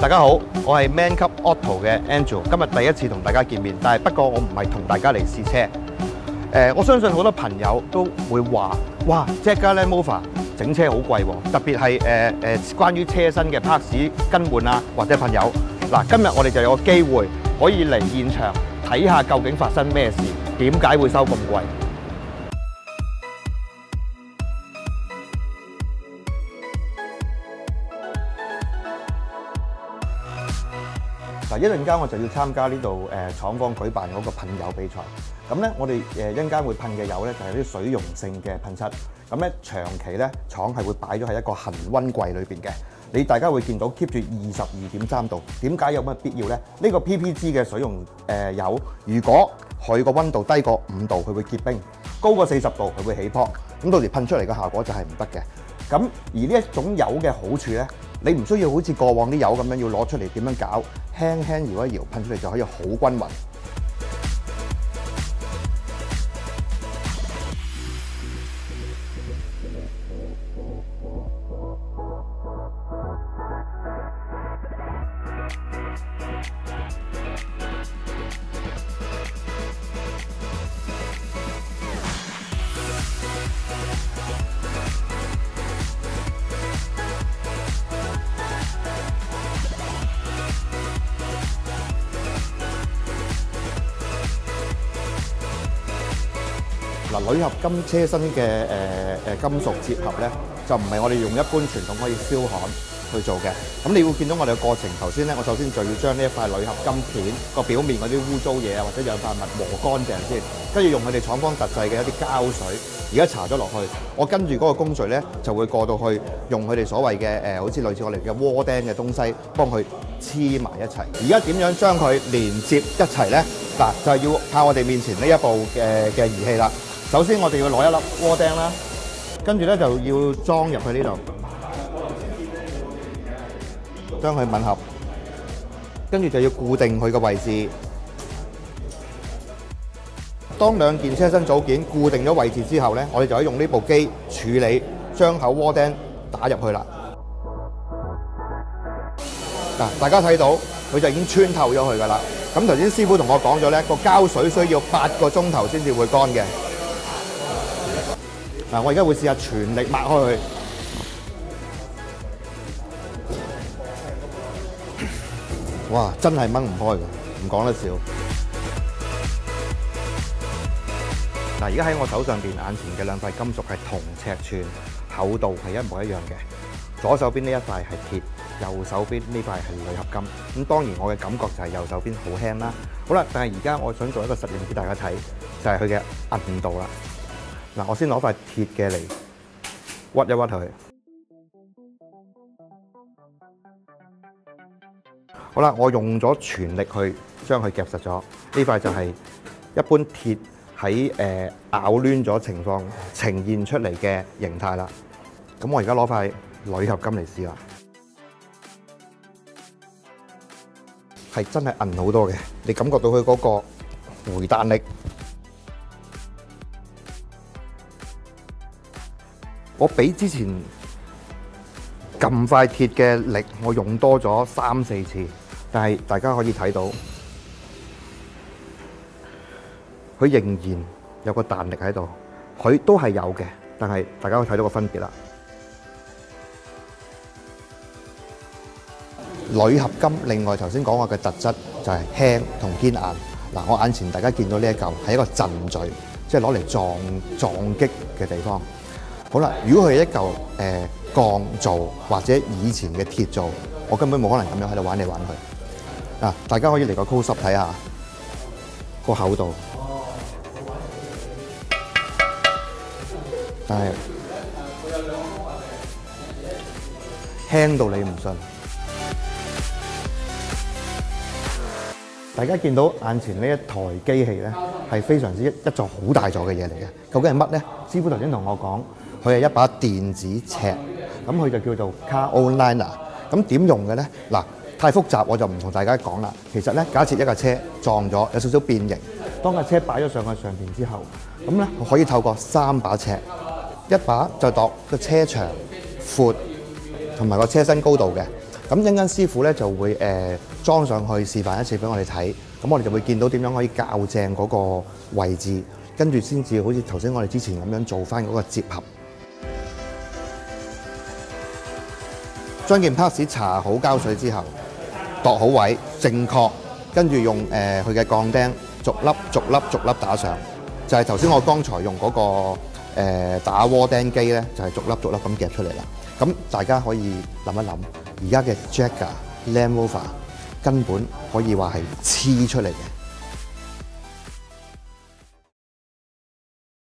大家好，我係 Man 级 Auto 嘅 Angel，今日第一次同大家見面，但係不過我唔係同大家嚟試車。我相信好多朋友都會話：哇，Jack Land Rover 整車好貴喎，特別係誒誒關於車身嘅 parts 更換啊，或者朋友嗱，今日我哋就有個機會可以嚟現場睇下究竟發生咩事，點解會收咁貴？嗱，一陣間我就要參加呢度誒廠方舉辦嗰個噴油比賽。咁咧，我哋誒一陣間會噴嘅油咧就係啲水溶性嘅噴漆。咁咧長期咧廠係會擺咗喺一個恆溫櫃裏邊嘅。你大家會見到 keep 住二十二點三度。點解有乜必要咧？呢、個 PPG 嘅水溶誒油，如果佢個温度低過五度，佢會結冰；高過四十度，佢會起泡。咁到時噴出嚟嘅效果就係唔得嘅。咁而呢一種油嘅好處咧，你唔需要好似過往啲油咁樣要攞出嚟點樣搞，輕輕搖一搖噴出嚟就可以好均勻。嗱，鋁合金車身嘅誒誒金屬結合咧，就唔係我哋用一般傳統可以燒焊去做嘅。咁你會見到我哋嘅過程，頭先咧，我首先就要將呢一塊鋁合金片個表面嗰啲污糟嘢啊，或者氧化物磨乾淨先，跟住用佢哋廠方特製嘅一啲膠水，而家搽咗落去。我跟住嗰個工序咧，就會過到去用佢哋所謂嘅誒，好似類似我哋嘅窩釘嘅東西，幫佢黐埋一齊。而家點樣將佢連接一齊咧？嗱，就係要靠我哋面前呢一部嘅嘅儀器啦。首先我哋要攞一粒窩釘啦，跟住咧就要裝入去呢度，將佢吻合，跟住就要固定佢個位置。當兩件車身組件固定咗位置之後咧，我哋就可以用呢部機處理將口窩釘打入去啦。嗱，大家睇到佢就已經穿透咗佢噶啦。咁頭先師傅同我講咗咧，個膠水需要八個鐘頭先至會乾嘅。嗱，我而家會試下全力抹開佢。哇！真係掹唔開㗎，唔講得笑。嗱，而家喺我手上邊眼前嘅兩塊金屬係同尺寸，厚度係一模一樣嘅。左手邊呢一塊係鐵，右手邊呢塊係鋁合金。咁當然我嘅感覺就係右手邊好輕啦。好啦，但係而家我想做一個實驗俾大家睇，就係佢嘅硬度啦。嗱，我先攞塊鐵嘅嚟屈一屈佢。好啦，我用咗全力去將佢夾實咗。呢塊就係一般鐵喺誒、咬攣咗情況呈現出嚟嘅形態啦。咁我而家攞塊鋁合金嚟試啦，係真係韌好多嘅。你感覺到佢嗰個回彈力。我比之前撳塊鐵嘅力，我用多咗三四次，但係大家可以睇到，佢仍然有個彈力喺度，佢都係有嘅，但係大家可以睇到個分別啦。鋁合金另外頭先講話嘅特質就係輕同堅硬。嗱，我眼前大家見到呢一嚿係一個陣序，即係攞嚟撞撞擊嘅地方。好啦，如果佢係一嚿誒、呃、鋼做或者以前嘅鐵做，我根本冇可能咁樣喺度玩嚟玩去。嗱，大家可以嚟個 close up 睇下個厚度，但係輕到你唔信。大家見到眼前呢一台機器咧，係非常之一一座好大座嘅嘢嚟嘅。究竟係乜咧？師傅頭先同我講，佢係一把電子尺，咁佢就叫做 Car Onliner。咁點用嘅咧？嗱，太複雜我就唔同大家講啦。其實咧，假設一架車撞咗，有少少變形，當架車擺咗上去上邊之後，咁咧可以透過三把尺，一把就度個車長、闊同埋個車身高度嘅。咁陣間師傅咧就會誒、呃、裝上去示範一次俾我哋睇，咁我哋就會見到點樣可以校正嗰個位置，跟住先至好似頭先我哋之前咁樣做翻嗰個接合。將件 parts 查好膠水之後，度好位，正確，跟住用誒佢嘅鋼釘逐粒逐粒逐粒打上，就係頭先我剛才用嗰、個、呃、打窩釘機咧，就係、逐粒逐粒咁夾出嚟啦。咁大家可以諗一諗，而家嘅 Jagger Land Rover 根本可以話係黐出嚟嘅。